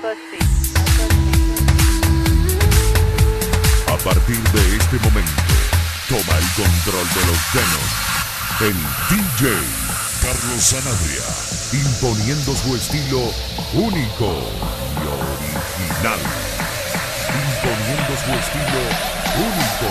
A partir de este momento, toma el control de los denos. El DJ Carlos Sanabria, imponiendo su estilo único y original. Imponiendo su estilo único